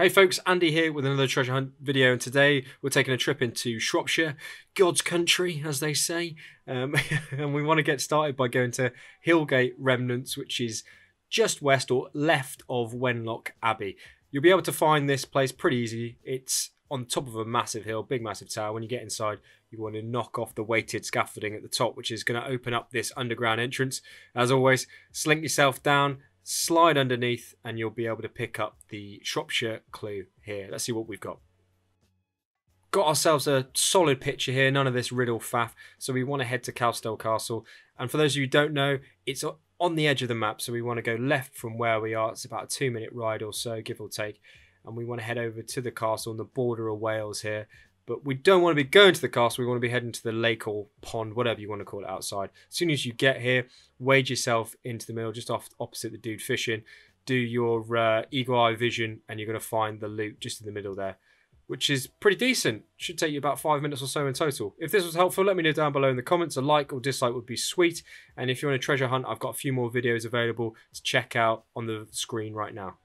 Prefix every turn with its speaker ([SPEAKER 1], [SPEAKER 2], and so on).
[SPEAKER 1] Hey folks, Andy here with another treasure hunt video, and today we're taking a trip into Shropshire, God's country, as they say. Um, and we want to get started by going to Hillgate Remnants, which is just west or left of Wenlock Abbey. You'll be able to find this place pretty easy. It's on top of a massive hill, big massive tower. When you get inside, you want to knock off the weighted scaffolding at the top, which is going to open up this underground entrance. As always, slink yourself down, slide underneath and you'll be able to pick up the Shropshire clue here. Let's see what we've got. Got ourselves a solid picture here, none of this riddle faff. So we want to head to Caustow Castle. And for those of you who don't know, it's on the edge of the map. So we want to go left from where we are. It's about a two minute ride or so, give or take. And we want to head over to the castle on the border of Wales here. But we don't want to be going to the castle. We want to be heading to the lake or pond, whatever you want to call it outside. As soon as you get here, wade yourself into the middle, just off opposite the dude fishing. Do your uh, eagle eye vision, and you're going to find the loot just in the middle there, which is pretty decent. Should take you about five minutes or so in total. If this was helpful, let me know down below in the comments. A like or dislike would be sweet. And if you want a treasure hunt, I've got a few more videos available to check out on the screen right now.